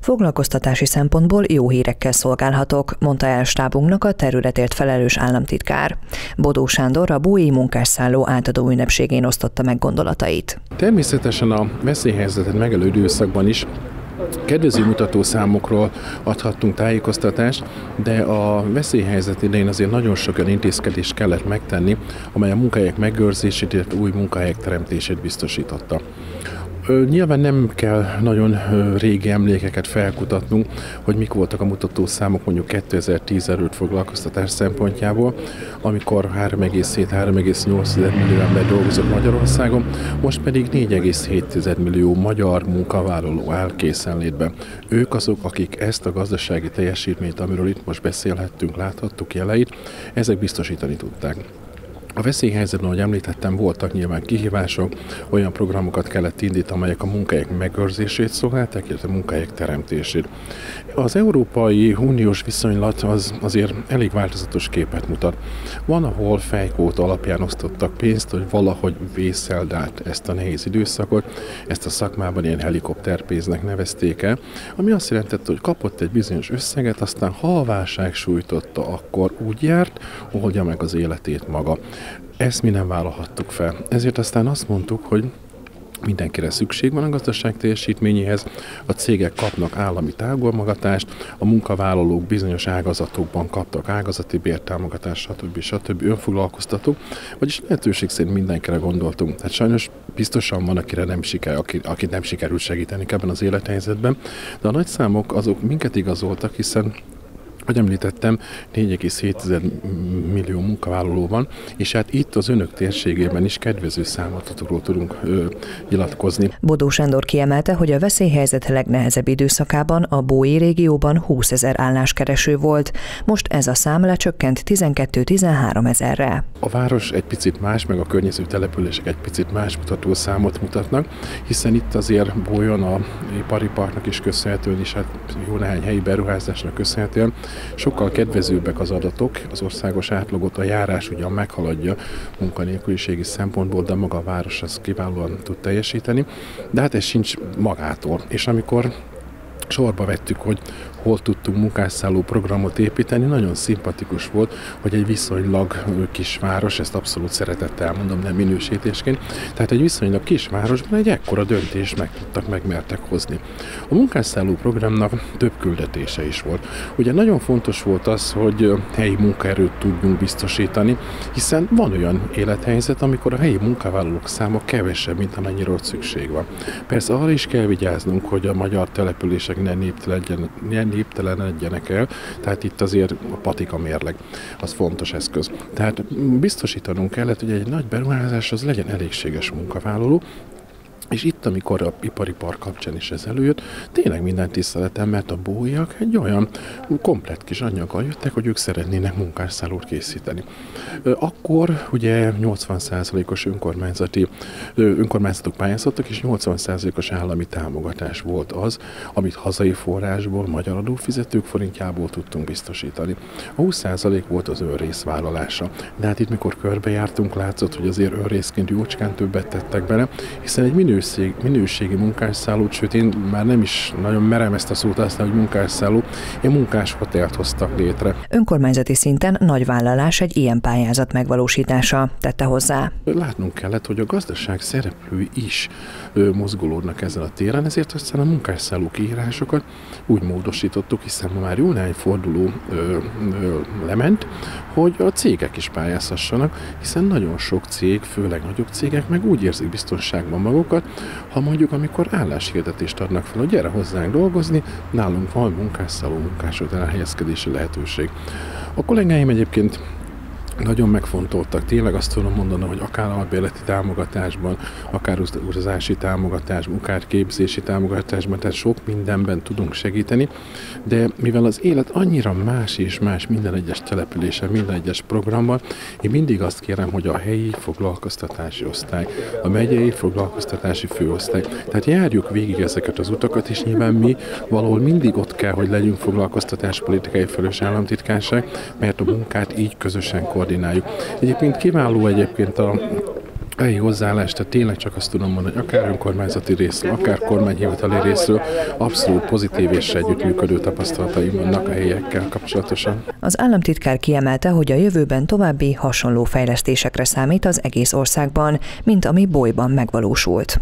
Foglalkoztatási szempontból jó hírekkel szolgálhatok, mondta el stábunknak a területért felelős államtitkár. Bodó Sándor a Búi munkásszálló átadó ünnepségén osztotta meg gondolatait. Természetesen a veszélyhelyzetet megelő időszakban is Kedvező mutató számokról adhattunk tájékoztatást, de a veszélyhelyzet idején azért nagyon sok olyan intézkedést kellett megtenni, amely a munkahelyek megőrzését, illetve új munkahelyek teremtését biztosította. Nyilván nem kell nagyon régi emlékeket felkutatnunk, hogy mik voltak a mutató számok mondjuk 2010 előtt foglalkoztatás szempontjából, amikor 3,7-3,8 millió ember dolgozott Magyarországon, most pedig 4,7 millió magyar munkavállaló áll készenlétben. Ők azok, akik ezt a gazdasági teljesítményt, amiről itt most beszélhettünk, láthattuk jeleit, ezek biztosítani tudták. A veszélyhelyzetben, ahogy említettem, voltak nyilván kihívások, olyan programokat kellett indítani, amelyek a munkahelyek megőrzését szolgálták, illetve a munkahelyek teremtését. Az Európai Uniós viszonylat az azért elég változatos képet mutat. Van, ahol fejkót alapján osztottak pénzt, hogy valahogy vészeld át ezt a nehéz időszakot, ezt a szakmában ilyen helikopterpénznek nevezték el, ami azt jelentette, hogy kapott egy bizonyos összeget, aztán ha a válság sújtotta, akkor úgy járt, oldja meg az életét maga. Ezt mi nem vállalhattuk fel. Ezért aztán azt mondtuk, hogy mindenkire szükség van a gazdaság teljesítményéhez, a cégek kapnak állami támogatást, a munkavállalók bizonyos ágazatokban kaptak ágazati bértámogatást, stb. stb. önfoglalkoztatók, vagyis lehetőség szerint mindenkire gondoltunk. Hát sajnos biztosan van, akire nem siker, aki, aki nem sikerült segíteni ebben az élethelyzetben, de a nagy számok azok minket igazoltak, hiszen hogy említettem, 4,7 millió munkavállaló van, és hát itt az önök térségében is kedvező számadatokról tudunk ö, nyilatkozni. Bodó Sándor kiemelte, hogy a veszélyhelyzet legnehezebb időszakában a Bói régióban 20 ezer álláskereső volt. Most ez a szám lecsökkent 12-13 ezerre. A város egy picit más, meg a környező települések egy picit más mutató számot mutatnak, hiszen itt azért Bójon a ipari parknak is köszönhetően, és hát jó néhány helyi beruházásnak köszönhetően sokkal kedvezőbbek az adatok, az országos átlagot a járás ugyan meghaladja munkanélküliségi szempontból, de maga a város az kiválóan tud teljesíteni, de hát ez sincs magától. És amikor sorba vettük, hogy hol tudtunk munkásszálló programot építeni. Nagyon szimpatikus volt, hogy egy viszonylag kis város, ezt abszolút szeretettel mondom, nem minősítésként, tehát egy viszonylag kis városban egy ekkora döntést meg tudtak, megmertek hozni. A munkásszálló programnak több küldetése is volt. Ugye nagyon fontos volt az, hogy helyi munkaerőt tudjunk biztosítani, hiszen van olyan élethelyzet, amikor a helyi munkavállalók száma kevesebb, mint amennyire ott szükség van. Persze arra is kell vigyáznunk, hogy a magyar települések ne néptelenedjenek, néptelenedjenek el, tehát itt azért a patika mérleg, az fontos eszköz. Tehát biztosítanunk kellett, hogy egy nagy beruházás az legyen elégséges munkavállaló, és itt, amikor a ipari park kapcsán is ez előjött, tényleg minden tiszteletem, mert a bóiak egy olyan komplett kis anyaggal jöttek, hogy ők szeretnének munkásszállót készíteni. Akkor ugye 80%-os önkormányzati önkormányzatok pályázottak, és 80%-os állami támogatás volt az, amit hazai forrásból, magyar adófizetők forintjából tudtunk biztosítani. A 20% volt az önrészvállalása. De hát itt, mikor körbejártunk, látszott, hogy azért önrészként jócskán többet tettek bele, hiszen egy minő minőség, minőségi munkásszállót, sőt én már nem is nagyon merem ezt a szót használni, hogy munkásszálló, én munkás hotelt hoztak létre. Önkormányzati szinten nagy vállalás egy ilyen pályázat megvalósítása, tette hozzá. Látnunk kellett, hogy a gazdaság szereplői is mozgolódnak ezen a téren, ezért aztán a munkásszálló kiírásokat úgy módosítottuk, hiszen ma már jó néhány forduló ö, ö, lement, hogy a cégek is pályázhassanak, hiszen nagyon sok cég, főleg nagyobb cégek meg úgy érzik biztonságban magukat, ha mondjuk amikor álláshirdetést adnak fel, hogy gyere hozzánk dolgozni, nálunk van munkásszálló munkásod elhelyezkedési lehetőség. A kollégáim egyébként nagyon megfontoltak. Tényleg azt tudom mondani, hogy akár albérleti támogatásban, akár utazási támogatásban, akár képzési támogatásban, tehát sok mindenben tudunk segíteni, de mivel az élet annyira más és más minden egyes településen, minden egyes programban, én mindig azt kérem, hogy a helyi foglalkoztatási osztály, a megyei foglalkoztatási főosztály, tehát járjuk végig ezeket az utakat, és nyilván mi valahol mindig ott kell, hogy legyünk foglalkoztatáspolitikai felelős államtitkárság, mert a munkát így közösen koordináljuk koordináljuk. Egyébként kiváló egyébként a helyi hozzáállást, tehát tényleg csak azt tudom mondani, hogy akár önkormányzati részről, akár kormányhivatali részről abszolút pozitív és együttműködő tapasztalataim vannak a helyekkel kapcsolatosan. Az államtitkár kiemelte, hogy a jövőben további hasonló fejlesztésekre számít az egész országban, mint ami bolyban megvalósult.